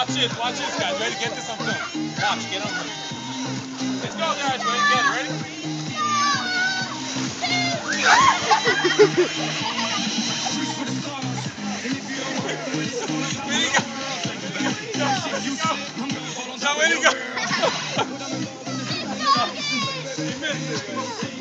Watch this, watch this, guys. Ready? Get this on film. Watch, get on film. Let's go, guys. Ready? Get it. Ready? Where'd he go? Where'd he go?